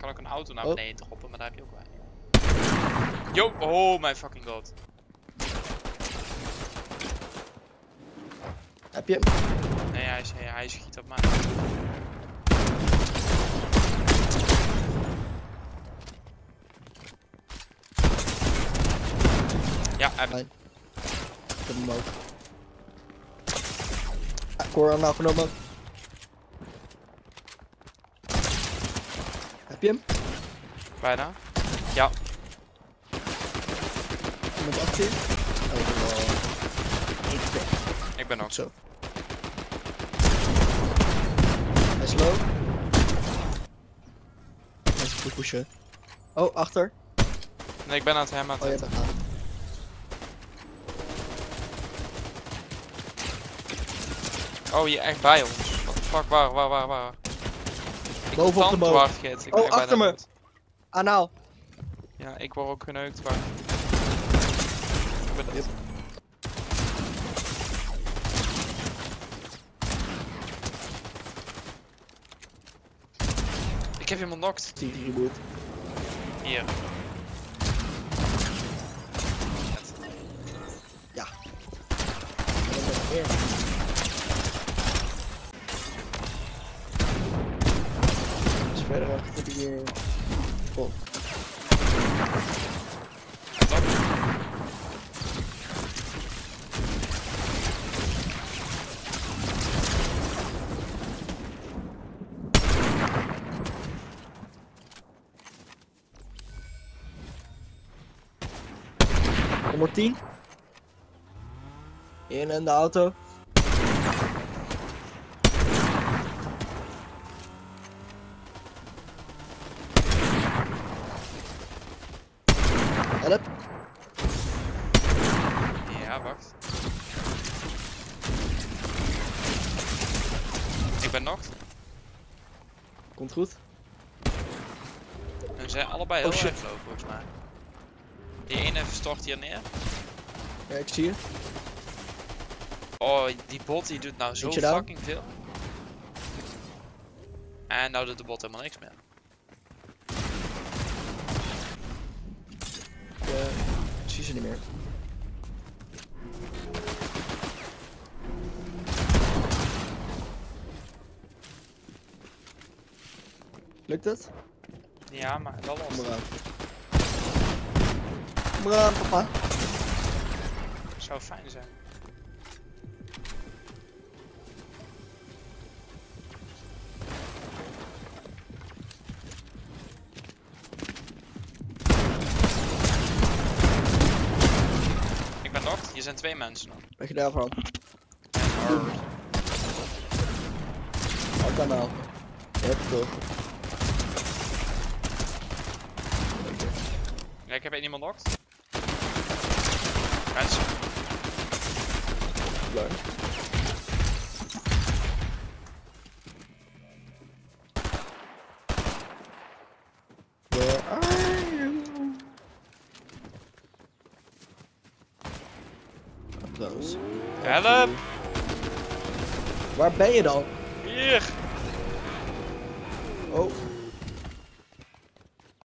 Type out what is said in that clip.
kan ook een auto naar Oh. beneden droppen, maar daar heb je ook weinig. Yo, oh my fucking god. Heb je hem? Nee, hij, hij schiet op mij. Ja, hij Nee. Ik heb hem ook. Ja, ik hoor hem nou genomen. Heb je hem? bijna. Ja, Iemand achter je? Oh, ik ben. Ik ook. zo. Hij is low. Hij is goed pushen. Oh, achter. Nee, ik ben aan het hem aan Oh, je het aan. Oh, hier echt bij ons. What the fuck, waar, waar, waar, waar? Ik Boven op de tand boot. hard vergeten. Ik Oh, achter me. dood. Anaal. Ja, ik word ook geneukt. Waar. Ik. Yep. Heb iemand knocked. Zie die reboot. Hier. Oh. Top. Nummer 10. In en de auto. Help. Ja, wacht. Ik ben knocked. Komt goed. En ze zijn allebei Oh, heel shit. erg low volgens mij. Die ene stort hier neer. Ja, ik zie je. Oh, die bot die doet nou zo down. fucking veel. En nou doet de bot helemaal niks meer. Ik, ik zie ze niet meer. Lukt het? Ja, maar wel los. Kom eraan. Kom eraan, papa. Zou fijn zijn. Ik ben knocked. Hier zijn twee mensen nog. Weg je daarvan. Helpen. Je hebt het toch. Ja, ik heb één iemand knocked. Mensen. Leuk. Where are you? Applaus. Help! Waar ben je dan? Hier! Oh,